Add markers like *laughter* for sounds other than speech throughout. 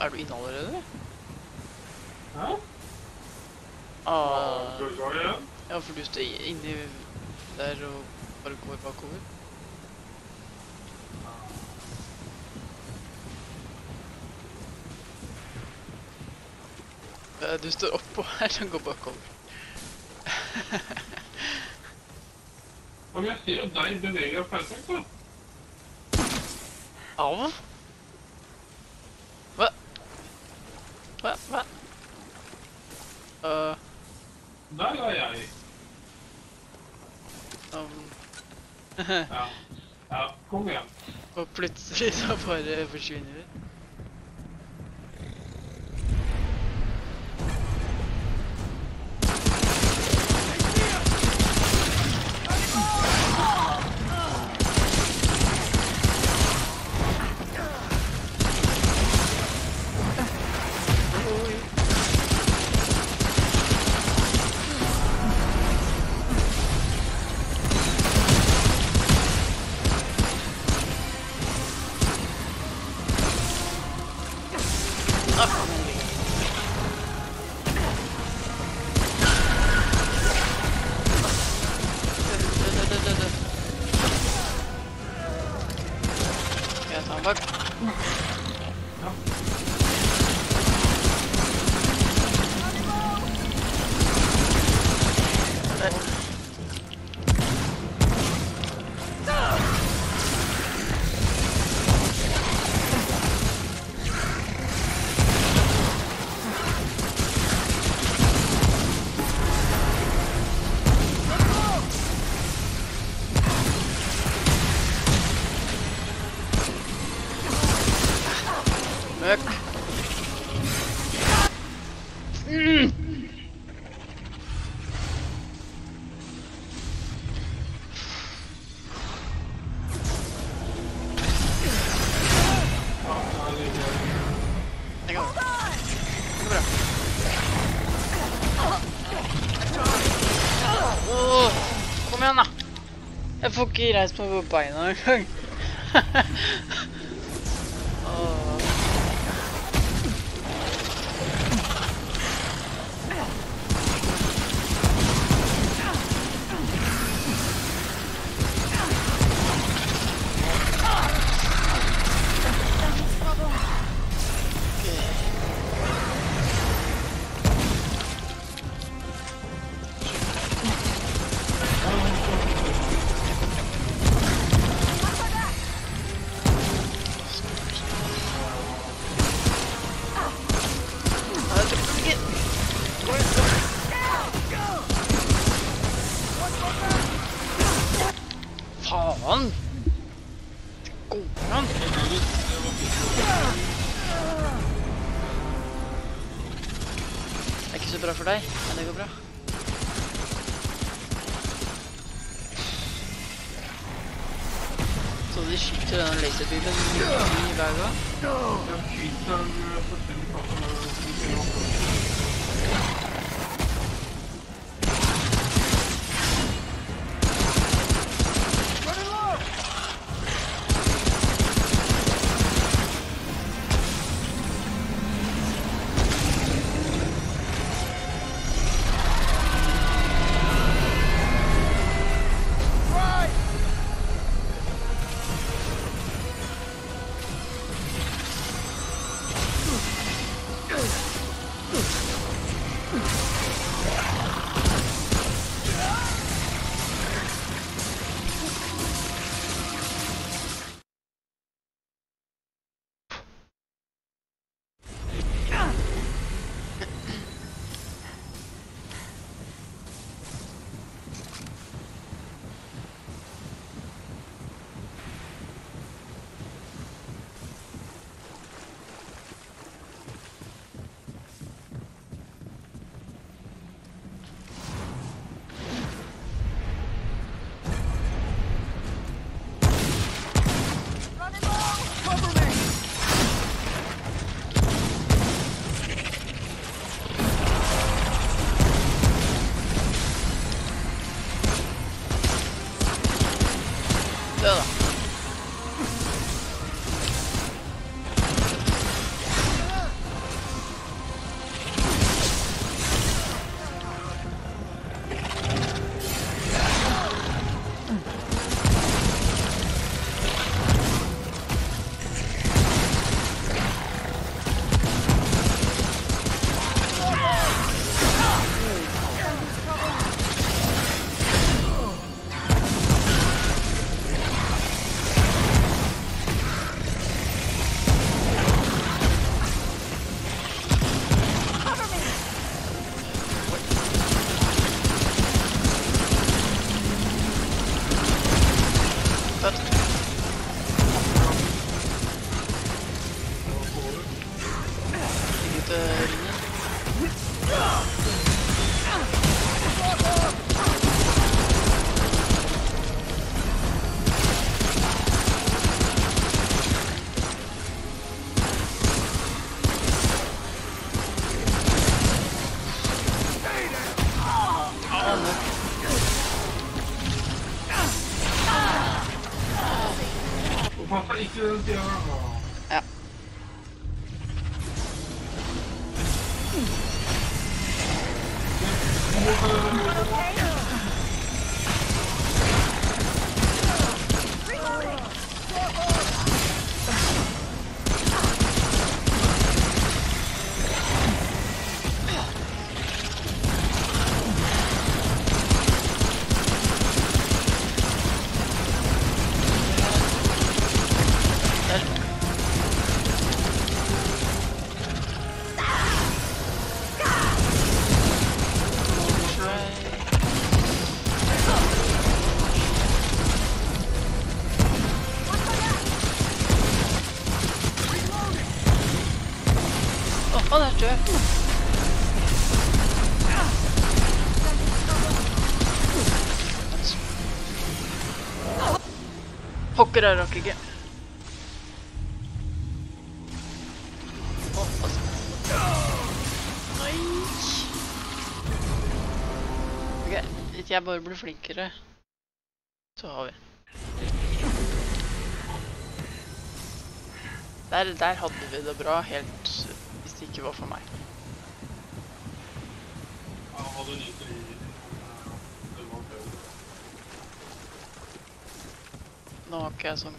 Er du inne allerede? Hæ? Ah, Skal vi gå igjen? ja, for du står inni der og bare går bakover. Eh, Du står oppå her og går bakover. Om jeg ser at deg beveger deg perfekt, da. Au! Hva? Hva? Uh, Der var jeg. um, Ja. Ja, kom igjen. og plutselig så bare forsvinner vi. Bra. Åh, kom igjen da. Jeg får ikke reist meg på beina engang. *laughs* to do them dere rakk ikke. Ok, hvis jeg bare blir flinkere, så har vi. Der, hadde vi det bra, helt hvis det ikke var for meg. Ja, hadde du não av oss som.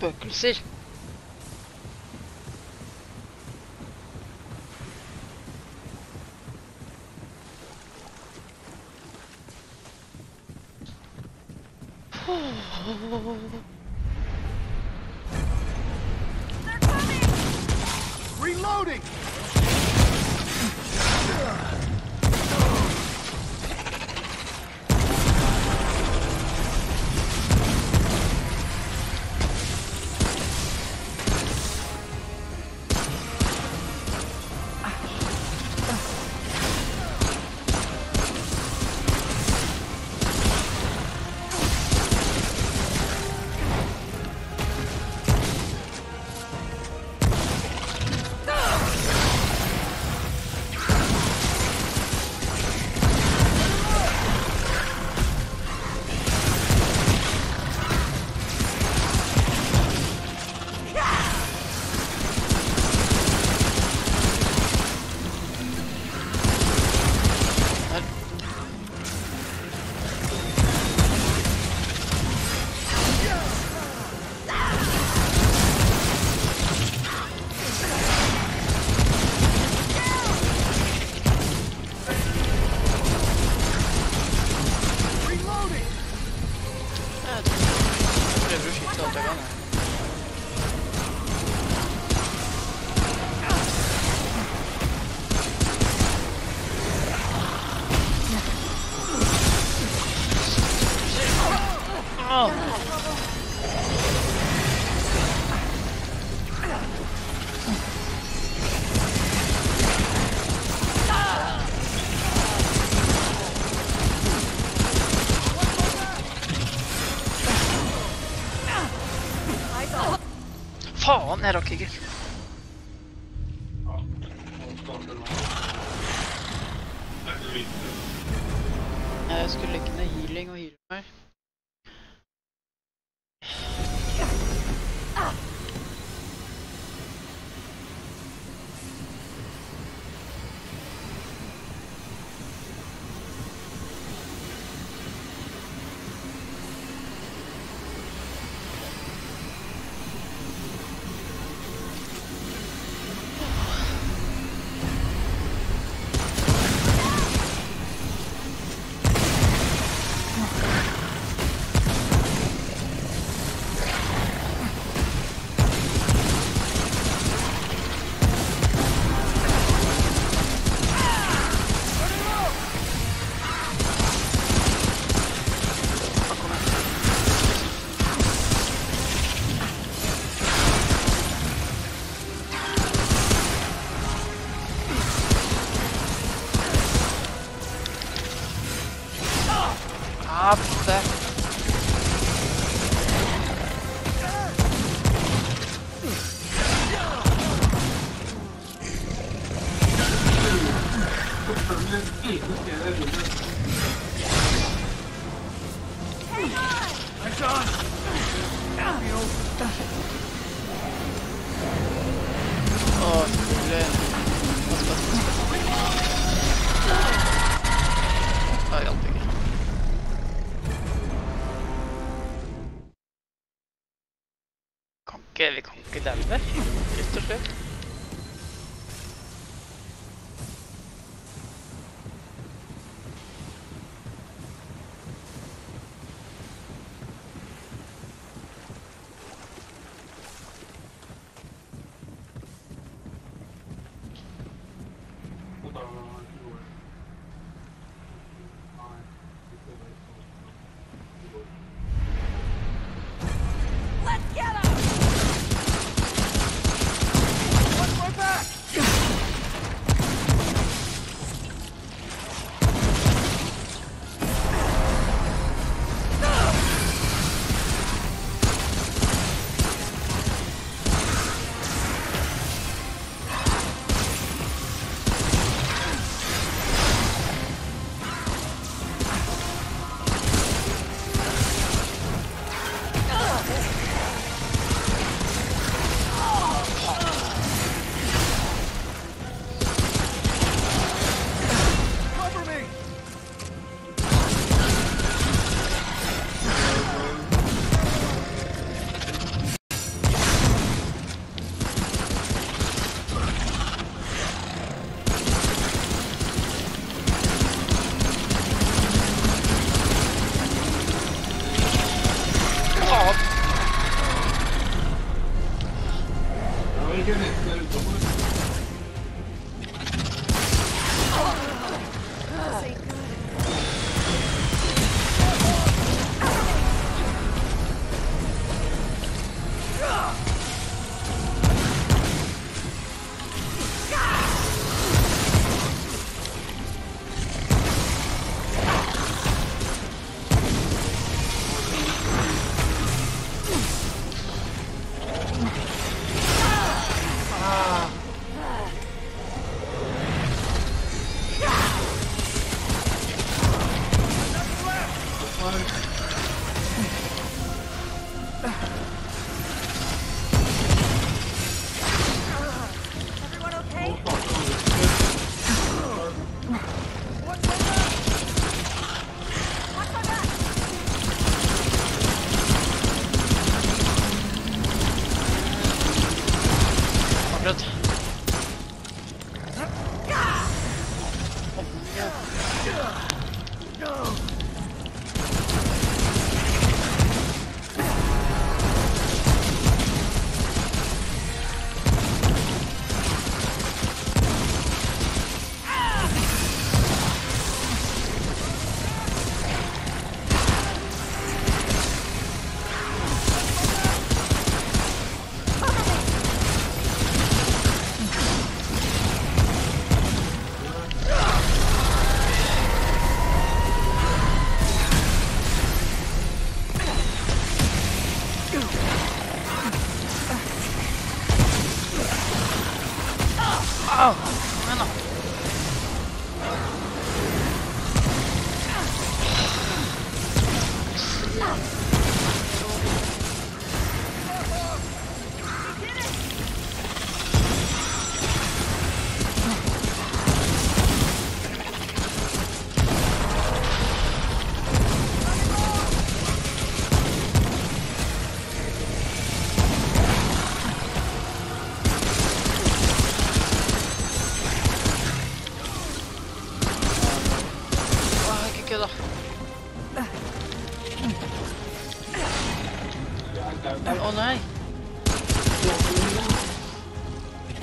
peux, tu le sais. Reloading! Jeg rakk ikke. Jeg skulle ikke ned healing og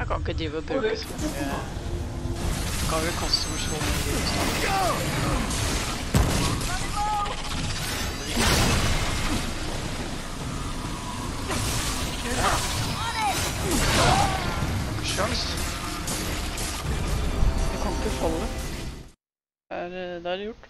Jeg kan ikke drive og bruke så mye Kan ikke kaste for så mye. Har ikke sjans. Jeg kan ikke falle. Er, det er gjort.